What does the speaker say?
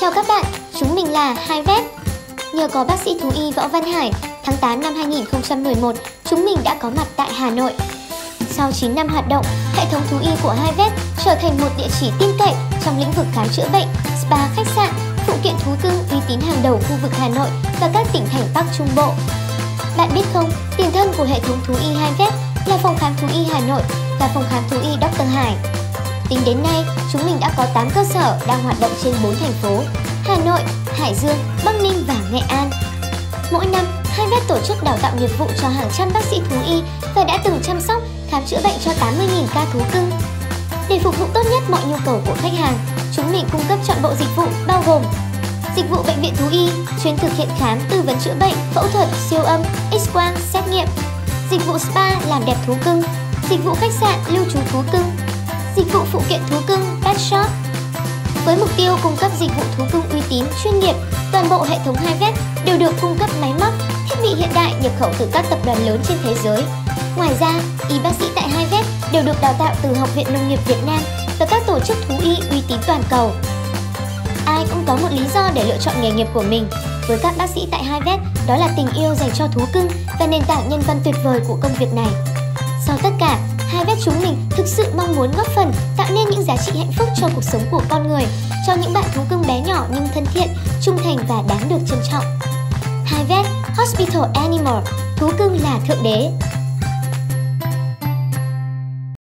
Chào các bạn, chúng mình là Hai Vet. Nhờ có bác sĩ thú y Võ Văn Hải, tháng 8 năm 2011, chúng mình đã có mặt tại Hà Nội. Sau 9 năm hoạt động, hệ thống thú y của Hai Vet trở thành một địa chỉ tin cậy trong lĩnh vực khám chữa bệnh, spa, khách sạn, phụ kiện thú cưng uy tín hàng đầu khu vực Hà Nội và các tỉnh thành Bắc Trung Bộ. Bạn biết không, tiền thân của hệ thống thú y Hai Vet là phòng khám thú y Hà Nội và phòng khám thú y Dr. Hải. Tính đến nay, chúng mình có 8 cơ sở đang hoạt động trên 4 thành phố Hà Nội, Hải Dương, Bắc Ninh và Nghệ An. Mỗi năm, hai vet tổ chức đào tạo nghiệp vụ cho hàng trăm bác sĩ thú y và đã từng chăm sóc, khám chữa bệnh cho 80.000 ca thú cưng. Để phục vụ tốt nhất mọi nhu cầu của khách hàng, chúng mình cung cấp chọn bộ dịch vụ bao gồm Dịch vụ bệnh viện thú y, chuyến thực hiện khám, tư vấn chữa bệnh, phẫu thuật, siêu âm, x-quang, xét nghiệm. Dịch vụ spa làm đẹp thú cưng, dịch vụ khách sạn lưu trú thú cưng, dịch vụ phụ kiện thú cưng Pet Shop. Với mục tiêu cung cấp dịch vụ thú cưng uy tín, chuyên nghiệp, toàn bộ hệ thống hai vet đều được cung cấp máy móc, thiết bị hiện đại nhập khẩu từ các tập đoàn lớn trên thế giới. Ngoài ra, y bác sĩ tại hai vet đều được đào tạo từ Học viện Nông nghiệp Việt Nam và các tổ chức thú y uy tín toàn cầu. Ai cũng có một lý do để lựa chọn nghề nghiệp của mình. Với các bác sĩ tại hai vet, đó là tình yêu dành cho thú cưng và nền tảng nhân văn tuyệt vời của công việc này. Sau tất cả, hai vet chúng mình thực sự mong muốn góp phần tạo nên những giá trị hạnh phúc cho cuộc sống của con người, cho những bạn thú cưng bé nhỏ nhưng thân thiện, trung thành và đáng được trân trọng. Hai vet Hospital Animal, thú cưng là thượng đế.